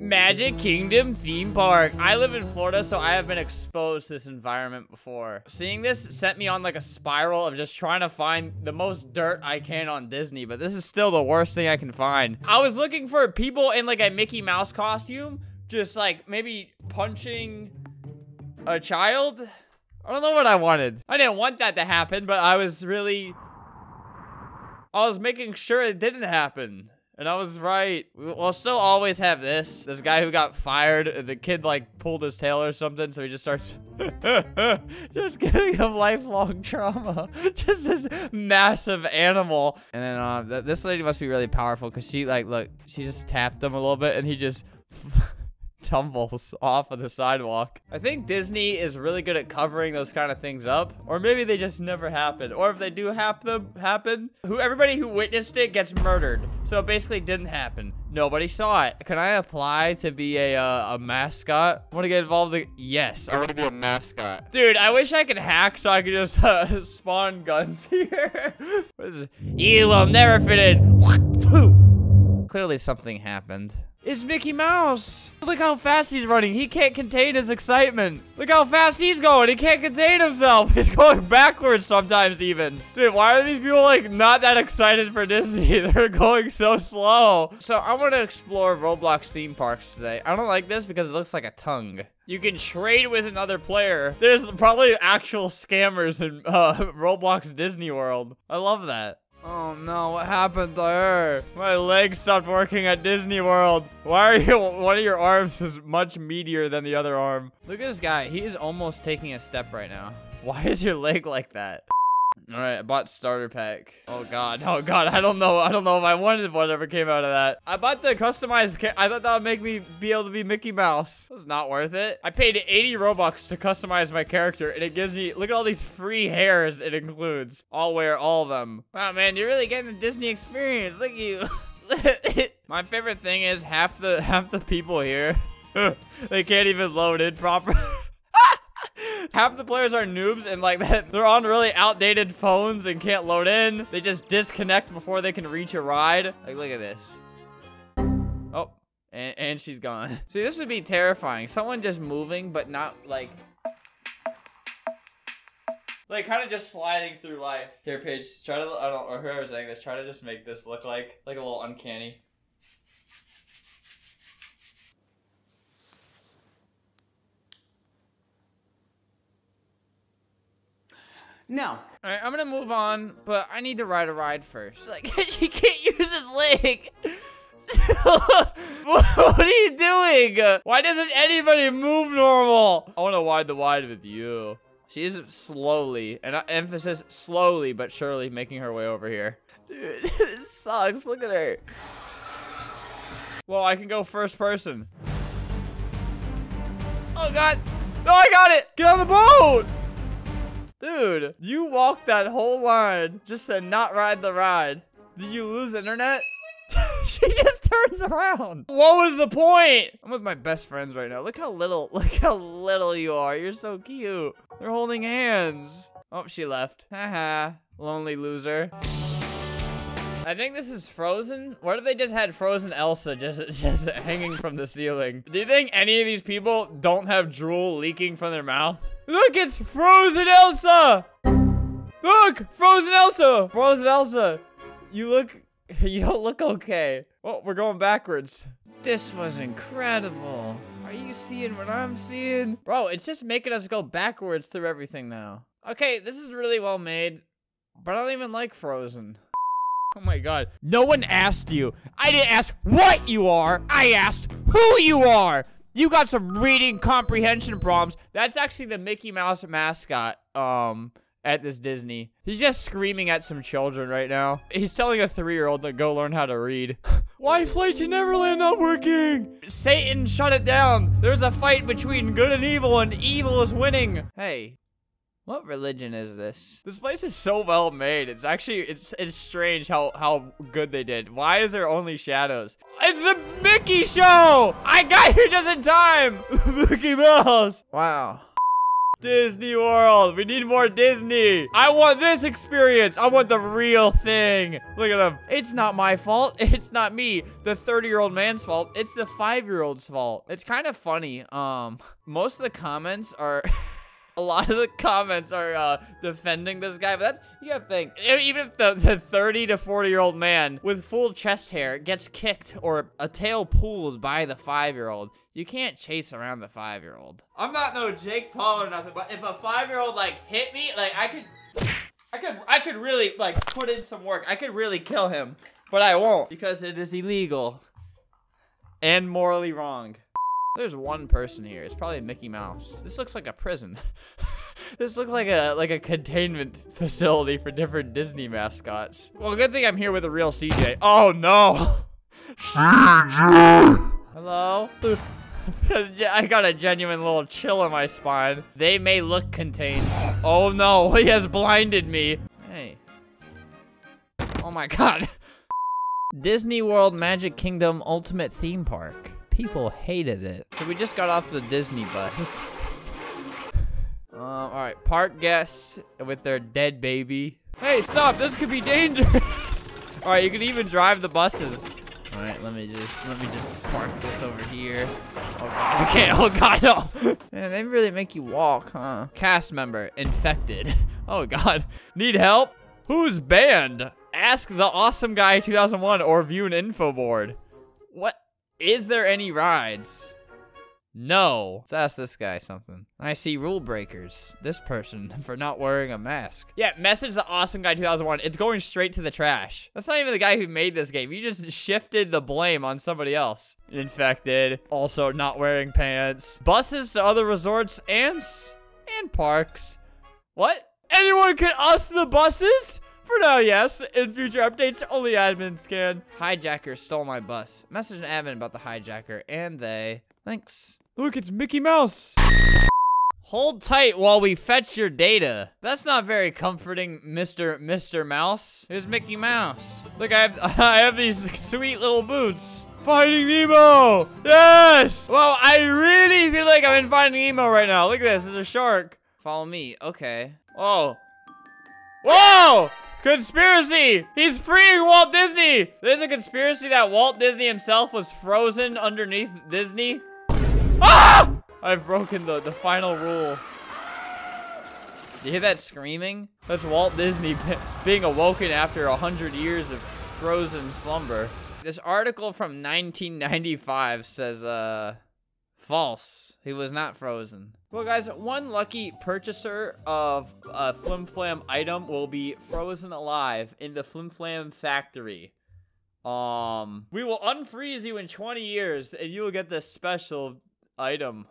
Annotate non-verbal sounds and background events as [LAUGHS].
Magic Kingdom theme park. I live in Florida, so I have been exposed to this environment before. Seeing this sent me on like a spiral of just trying to find the most dirt I can on Disney, but this is still the worst thing I can find. I was looking for people in like a Mickey Mouse costume, just like maybe punching a child. I don't know what I wanted. I didn't want that to happen, but I was really... I was making sure it didn't happen. And I was right. We'll still always have this. This guy who got fired, the kid like pulled his tail or something, so he just starts [LAUGHS] just getting him lifelong [LAUGHS] trauma. just this massive animal. And then uh, th this lady must be really powerful because she like, look, she just tapped him a little bit and he just tumbles [LAUGHS] off of the sidewalk. I think Disney is really good at covering those kind of things up. Or maybe they just never happen. Or if they do happen, happen, who everybody who witnessed it gets murdered. So it basically didn't happen. Nobody saw it. Can I apply to be a uh, a mascot? I want to get involved. In yes, I want to be a mascot. Dude, I wish I could hack so I could just uh, [LAUGHS] spawn guns [LAUGHS] here. you will never fit in. Clearly something happened. It's Mickey Mouse. Look how fast he's running. He can't contain his excitement. Look how fast he's going. He can't contain himself. [LAUGHS] He's going backwards sometimes even. Dude, why are these people like not that excited for Disney? [LAUGHS] They're going so slow. So I want to explore Roblox theme parks today. I don't like this because it looks like a tongue. You can trade with another player. There's probably actual scammers in uh, [LAUGHS] Roblox Disney World. I love that. Oh no, what happened to her? My leg stopped working at Disney World. Why are you, [LAUGHS] one of your arms is much meatier than the other arm. Look at this guy, he is almost taking a step right now. Why is your leg like that? All right, I bought starter pack. Oh god, oh god, I don't know. I don't know if I wanted whatever came out of that. I bought the customized. I thought that would make me be able to be Mickey Mouse. It's not worth it. I paid 80 Robux to customize my character, and it gives me. Look at all these free hairs it includes. I'll wear all of them. Wow, man, you're really getting the Disney experience. Look at you. [LAUGHS] my favorite thing is half the half the people here. [LAUGHS] they can't even load in properly. [LAUGHS] Half the players are noobs and like [LAUGHS] that they're on really outdated phones and can't load in. They just disconnect before they can reach a ride. Like, look at this. Oh, and, and she's gone. [LAUGHS] See, this would be terrifying. Someone just moving, but not like like kind of just sliding through life. Here, Paige, try to I don't or whoever's saying this, try to just make this look like like a little uncanny. No. All right, I'm gonna move on, but I need to ride a ride first. Like, [LAUGHS] she can't use his leg. [LAUGHS] what are you doing? Why doesn't anybody move normal? I want to ride the ride with you. She is slowly, and emphasis slowly but surely, making her way over here. Dude, [LAUGHS] this sucks. Look at her. Well, I can go first person. Oh, God. No, I got it. Get on the boat. Dude, you walked that whole line just to not ride the ride. Did you lose internet? [LAUGHS] she just turns around. What was the point? I'm with my best friends right now. Look how little, [LAUGHS] look how little you are. You're so cute. They're holding hands. Oh, she left. Haha, lonely loser. I think this is Frozen. What if they just had Frozen Elsa just [LAUGHS] just hanging from the ceiling? Do you think any of these people don't have drool leaking from their mouth? Look, it's Frozen Elsa! Look, Frozen Elsa! Frozen Elsa, you look, [LAUGHS] you don't look okay. Oh, we're going backwards. This was incredible. Are you seeing what I'm seeing? Bro, it's just making us go backwards through everything now. Okay, this is really well made, but I don't even like Frozen. [LAUGHS] Oh my god. No one asked you. I didn't ask what you are. I asked who you are. You got some reading comprehension problems. That's actually the Mickey Mouse mascot um at this Disney. He's just screaming at some children right now. He's telling a three-year-old to go learn how to read. [LAUGHS] Why Flight to Neverland not working? Satan, shut it down. There's a fight between good and evil, and evil is winning. Hey, what religion is this? This place is so well made. It's actually, it's it's strange how, how good they did. Why is there only shadows? It's the Mickey show! I got here just in time! [LAUGHS] Mickey Mouse! Wow. Disney World. We need more Disney. I want this experience. I want the real thing. Look at him. It's not my fault. [LAUGHS] It's not me, the 30-year-old man's fault. It's the five-year-old's fault. It's kind of funny. Um, most of the comments are... [LAUGHS] a lot of the comments are uh, defending this guy, but that's, you gotta think, even if the, the 30 to 40 year old man with full chest hair gets kicked or a tail pulled by the five year old, you can't chase around the five year old. I'm not no Jake Paul or nothing, but if a five year old like hit me, like I could, I could, I could really like put in some work. I could really kill him, but I won't because it is illegal and morally wrong. There's one person here. It's probably Mickey Mouse. This looks like a prison. [LAUGHS] this looks like a like a containment [LAUGHS] facility for different Disney mascots. Well, good thing I'm here with a real CJ. Oh no. CJ. [LAUGHS] Hello. I got a genuine little chill in my spine. They may look contained. Oh no, he has blinded me. Hey. Oh my god. Disney World Magic Kingdom Ultimate Theme Park. People hated it. So we just got off the Disney bus. um, all right, park guests with their dead baby. Hey, stop! This could be dangerous. [LAUGHS] all right, you can even drive the buses. All right, let me just let me just park this over here. Oh god, [LAUGHS] I can't. Oh god, no. [LAUGHS] Man, they really make you walk, huh? Cast member infected. Oh god, need help? Who's banned? Ask the awesome guy 2001 or view an info board. Is there any rides? No. Let's ask this guy something. I see rule breakers. This person [LAUGHS] for not wearing a mask. Yeah, message the awesome guy 2001. It's going straight to the trash. That's not even the guy who made this game. You just shifted the blame on somebody else. Infected. Also not wearing pants. Buses to other resorts and, and parks. What? Anyone can us the buses? For now, yes. In future updates, only admins can. Hijacker stole my bus. Message an admin about the hijacker, and they... Thanks. Look, it's Mickey Mouse. Hold tight while we fetch your data. That's not very comforting, Mr. Mr. Mouse. Here's Mickey Mouse. Look, I have, [LAUGHS] I have these sweet little boots. Finding Nemo! Yes! Well, I really feel like I'm in Finding Nemo right now. Look at this, there's a shark. Follow me, okay. Oh. Whoa! Conspiracy! He's freeing Walt Disney! There's a conspiracy that Walt Disney himself was frozen underneath Disney. Ah! I've broken the, the final rule. You hear that screaming? That's Walt Disney being awoken after a hundred years of frozen slumber. This article from 1995 says, uh, false. He was not frozen. Well, guys, one lucky purchaser of a Flim Flam item will be frozen alive in the Flim Flam factory. Um, we will unfreeze you in 20 years, and you will get this special item.